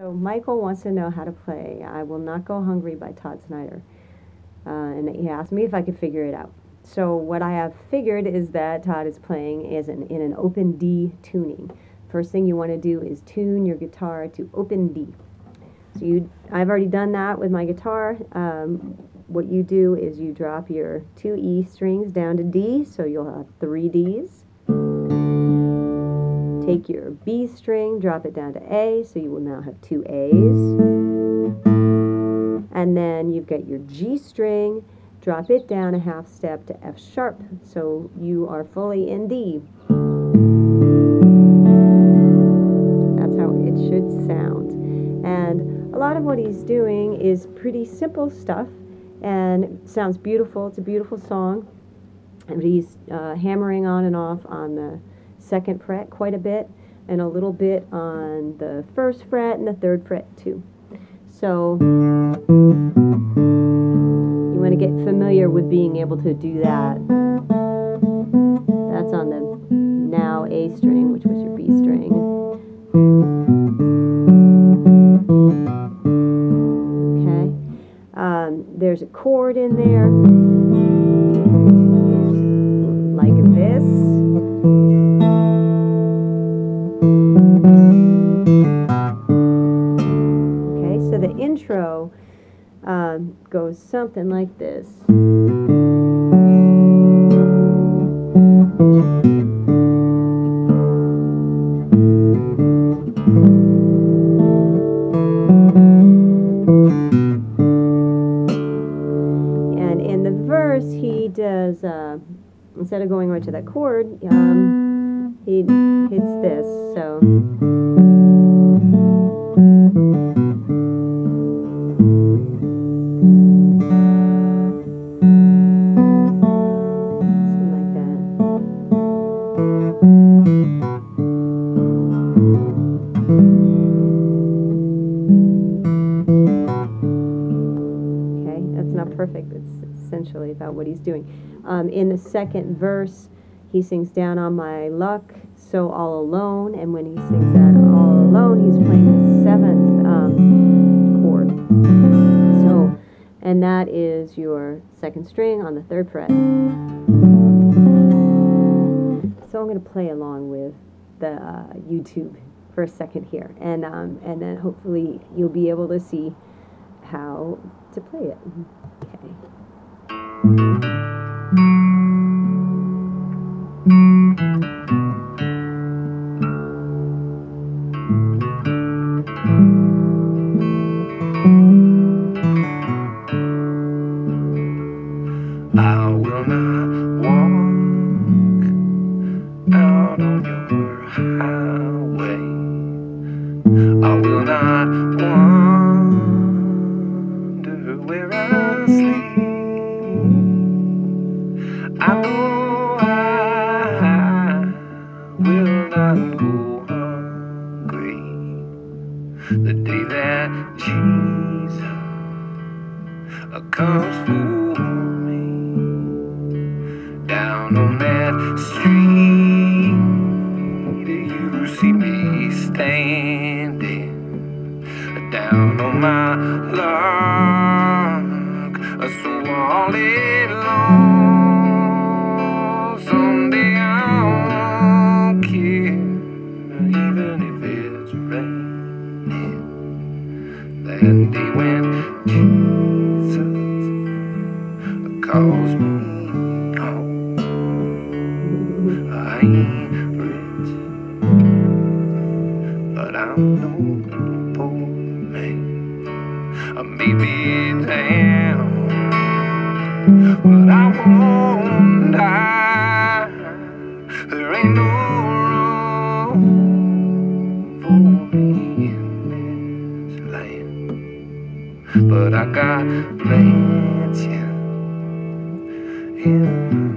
So Michael wants to know how to play I Will Not Go Hungry by Todd Snider. Uh, and he asked me if I could figure it out. So what I have figured is that Todd is playing is an, in an open D tuning. First thing you want to do is tune your guitar to open D. So you, I've already done that with my guitar. Um, what you do is you drop your two E strings down to D, so you'll have three Ds. Take your B string, drop it down to A, so you will now have two A's. And then you've got your G string, drop it down a half step to F sharp, so you are fully in D. That's how it should sound. And a lot of what he's doing is pretty simple stuff and sounds beautiful. It's a beautiful song. And he's uh, hammering on and off on the second fret quite a bit and a little bit on the first fret and the third fret too. So you want to get familiar with being able to do that. That's on the now A string, which was your B string. Okay. Um, there's a chord in there. intro um, goes something like this. And in the verse, he does, uh, instead of going right to that chord, um, he hits this. So. Perfect. It's essentially about what he's doing. Um, in the second verse, he sings down on my luck, so all alone. And when he sings that all alone, he's playing the seventh um, chord. So, and that is your second string on the third fret. So I'm going to play along with the uh, YouTube for a second here, and um, and then hopefully you'll be able to see how to play it. Mm-hmm. Okay. I will not walk out your. I will not I know I will not go hungry. The day that Jesus comes for That day when Jesus calls me home. I ain't rich, but I'm no poor man. I may be down, but I won't die. But I got mansion in